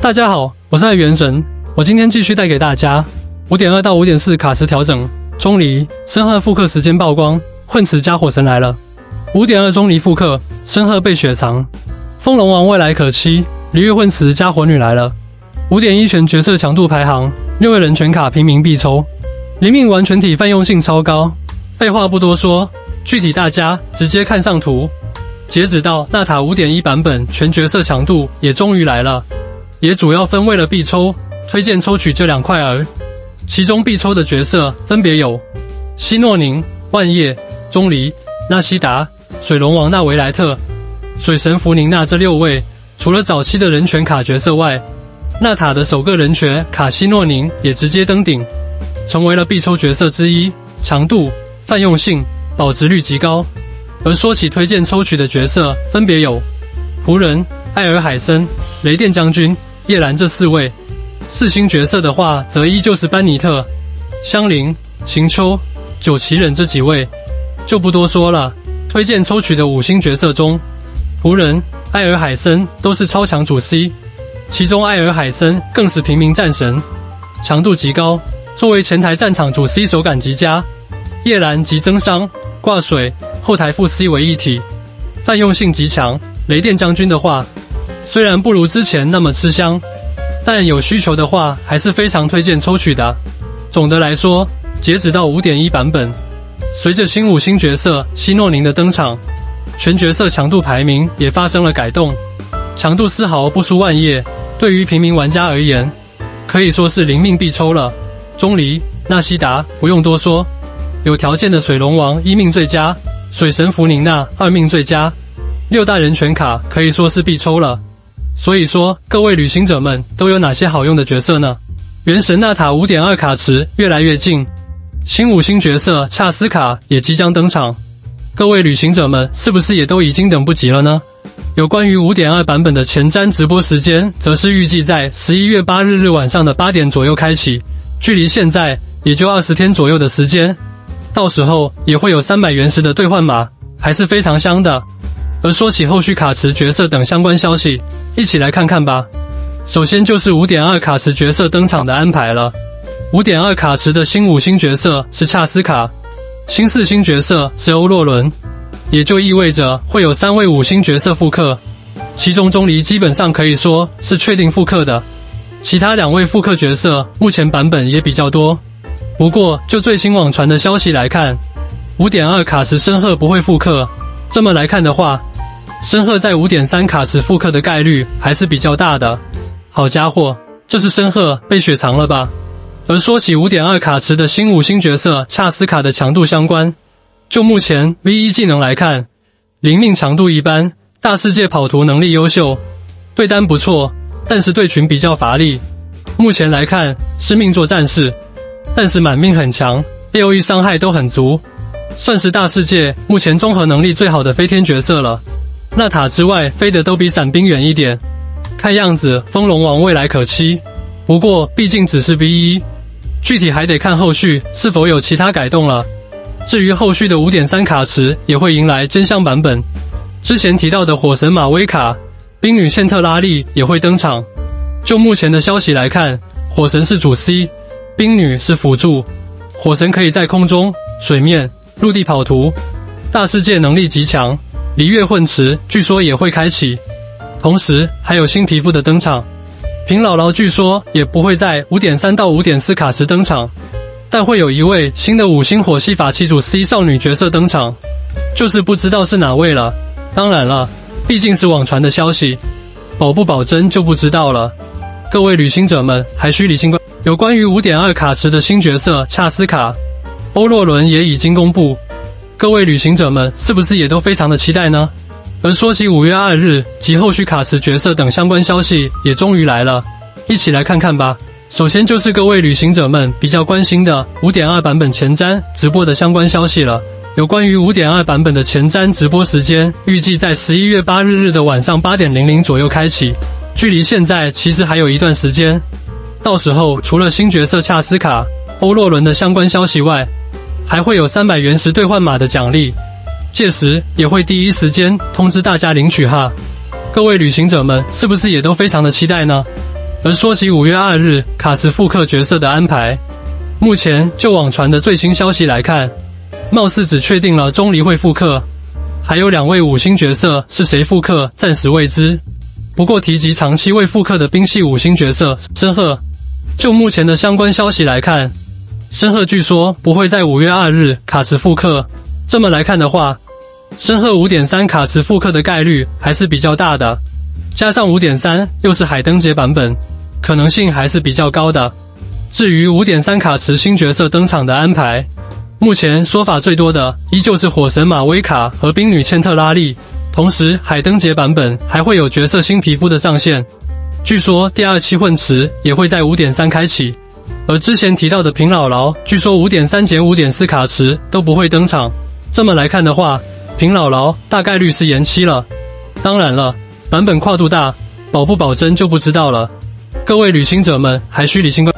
大家好，我是爱元神，我今天继续带给大家五点二到五点四卡池调整。钟离申鹤复刻时间曝光，混池加火神来了。五点二钟离复刻，申鹤被雪藏，风龙王未来可期。离月混池加火女来了。五点一全角色强度排行，六位人全卡平民必抽，灵命完全体泛用性超高。废话不多说，具体大家直接看上图。截止到纳塔五点一版本，全角色强度也终于来了，也主要分为了必抽、推荐抽取这两块儿。其中必抽的角色分别有希诺宁、万叶、钟离、纳西达、水龙王纳维莱特、水神弗宁娜这六位。除了早期的人权卡角色外，纳塔的首个人权卡希诺宁也直接登顶，成为了必抽角色之一。强度、泛用性、保值率极高。而说起推荐抽取的角色，分别有仆人、艾尔海森、雷电将军、叶兰这四位。四星角色的话，则依旧是班尼特、香菱、行秋、九旗人这几位，就不多说了。推荐抽取的五星角色中，仆人。艾尔海森都是超强主 C，其中艾尔海森更是平民战神，强度极高。作为前台战场主 C，手感极佳。叶兰及增伤挂水，后台副 C 为一体，泛用性极强。雷电将军的话，虽然不如之前那么吃香，但有需求的话还是非常推荐抽取的。总的来说，截止到五点一版本，随着新五星角色希诺宁的登场。全角色强度排名也发生了改动，强度丝毫不输万叶。对于平民玩家而言，可以说是灵命必抽了。钟离、纳西达不用多说，有条件的水龙王一命最佳，水神弗宁娜二命最佳，六大人权卡可以说是必抽了。所以说，各位旅行者们都有哪些好用的角色呢？原神纳塔五点二卡池越来越近，新五星角色恰斯卡也即将登场。各位旅行者们，是不是也都已经等不及了呢？有关于五点二版本的前瞻直播时间，则是预计在十一月八日日晚上的八点左右开启，距离现在也就二十天左右的时间。到时候也会有三百原石的兑换码，还是非常香的。而说起后续卡池角色等相关消息，一起来看看吧。首先就是五点二卡池角色登场的安排了。五点二卡池的新五星角色是恰斯卡。新四星角色是欧洛伦，也就意味着会有三位五星角色复刻，其中钟离基本上可以说是确定复刻的，其他两位复刻角色目前版本也比较多。不过就最新网传的消息来看，五点二卡池申鹤不会复刻。这么来看的话，申鹤在五点三卡池复刻的概率还是比较大的。好家伙，这是申鹤被雪藏了吧？而说起五点二卡池的新五星角色恰斯卡的强度相关，就目前 V 一技能来看，灵命强度一般，大世界跑图能力优秀，对单不错，但是对群比较乏力。目前来看是命座战士，但是满命很强，AOE 伤害都很足，算是大世界目前综合能力最好的飞天角色了。那塔之外飞的都比伞兵远一点，看样子风龙王未来可期。不过毕竟只是 V 一。具体还得看后续是否有其他改动了。至于后续的五点三卡池也会迎来真香版本，之前提到的火神马威卡、冰女线特拉利也会登场。就目前的消息来看，火神是主 C，冰女是辅助。火神可以在空中、水面、陆地跑图，大世界能力极强。璃月混池据说也会开启，同时还有新皮肤的登场。平姥姥据说也不会在五点三到五点四卡池登场，但会有一位新的五星火系法器主 C 少女角色登场，就是不知道是哪位了。当然了，毕竟是网传的消息，保不保真就不知道了。各位旅行者们还需理性关有关于五点二卡池的新角色恰斯卡，欧洛伦也已经公布，各位旅行者们是不是也都非常的期待呢？而说起五月二日及后续卡池角色等相关消息也终于来了，一起来看看吧。首先就是各位旅行者们比较关心的五点二版本前瞻直播的相关消息了。有关于五点二版本的前瞻直播时间，预计在十一月八日日的晚上八点零零左右开启，距离现在其实还有一段时间。到时候除了新角色恰斯卡、欧洛伦的相关消息外，还会有三百原石兑换码的奖励。届时也会第一时间通知大家领取哈，各位旅行者们是不是也都非常的期待呢？而说起五月二日卡池复刻角色的安排，目前就网传的最新消息来看，貌似只确定了钟离会复刻，还有两位五星角色是谁复刻暂时未知。不过提及长期未复刻的冰系五星角色申鹤，就目前的相关消息来看，申鹤据说不会在五月二日卡池复刻。这么来看的话，申鹤五点三卡池复刻的概率还是比较大的。加上五点三又是海灯节版本，可能性还是比较高的。至于五点三卡池新角色登场的安排，目前说法最多的依旧是火神马威卡和冰女千特拉利。同时，海灯节版本还会有角色新皮肤的上线。据说第二期混池也会在五点三开启。而之前提到的平姥姥，据说五点三减五点四卡池都不会登场。这么来看的话，平姥姥大概率是延期了。当然了。版本跨度大，保不保真就不知道了。各位旅行者们，还需理性观。